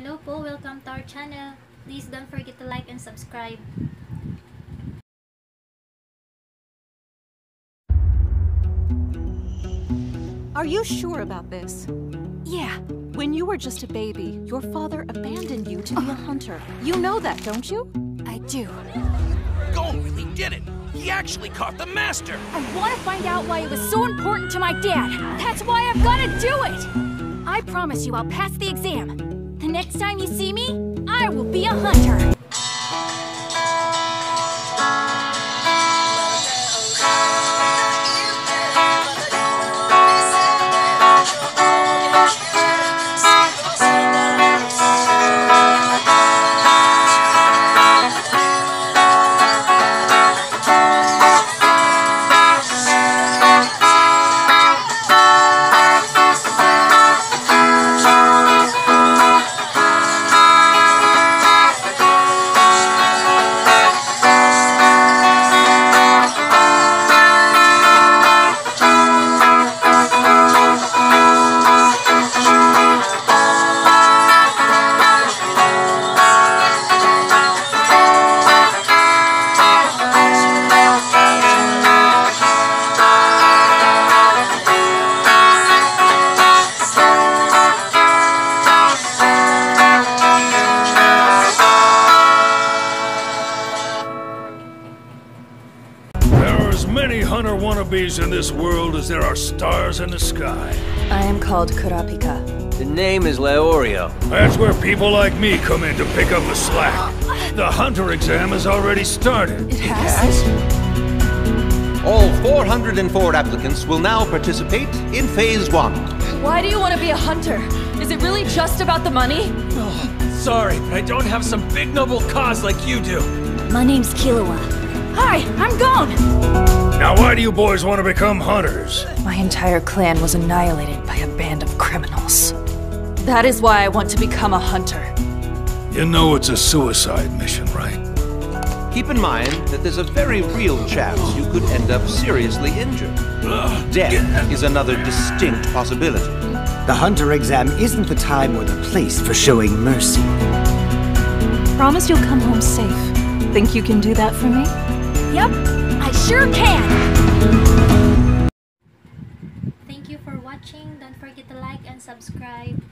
Hello po, welcome to our channel. Please don't forget to like and subscribe. Are you sure about this? Yeah, When you were just a baby, your father abandoned you to be a oh. hunter. You know that, don't you? I do. Gon really did it. He actually caught the master. I want to find out why it was so important to my dad. That's why I've got to do it. I promise you I'll pass the exam. Next time you see me, I will be a hunter. Many hunter wannabes in this world as there are stars in the sky. I am called Kurapika. The name is Leorio. That's where people like me come in to pick up the slack. The hunter exam has already started. It has? All 404 applicants will now participate in Phase 1. Why do you want to be a hunter? Is it really just about the money? Oh, Sorry, but I don't have some big noble cause like you do. My name's Killua. Hi, I'm Gon. Now, why do you boys want to become hunters? My entire clan was annihilated by a band of criminals. That is why I want to become a hunter. You know it's a suicide mission, right? Keep in mind that there's a very real chance you could end up seriously injured. Death is another distinct possibility. The Hunter exam isn't the time or the place for showing mercy. Promise you'll come home safe. Think you can do that for me? Yep, I sure can. Thank you for watching. Don't forget to like and subscribe.